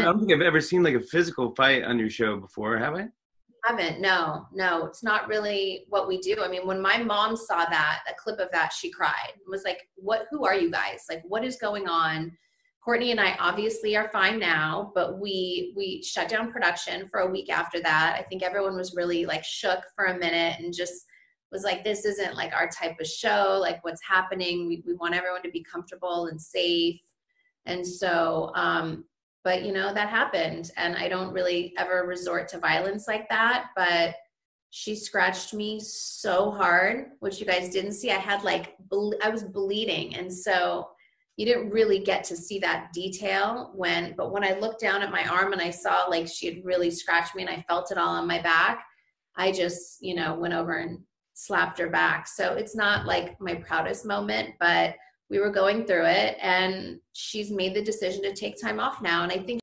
I don't think I've ever seen like a physical fight on your show before, have I? haven't no no it's not really what we do. I mean when my mom saw that a clip of that she cried it was like what who are you guys? Like what is going on? Kourtney and i obviously are fine now but we we shut down production for a week after that. I think everyone was really like shook for a minute and just was like this isn't like our type of show like what's happening? We, we want everyone to be comfortable and safe. And so um but you know that happened and i don't really ever resort to violence like that but she scratched me so hard which you guys didn't see. I had like ble- i was bleeding and so you didn't really get to see that detail when but when i looked down at my arm and i saw like she had really scratched me and i felt it all on my back i just you know went over and slapped her back. So it's not like my proudest moment but we were going through it and she's made the decision to take time off now and i think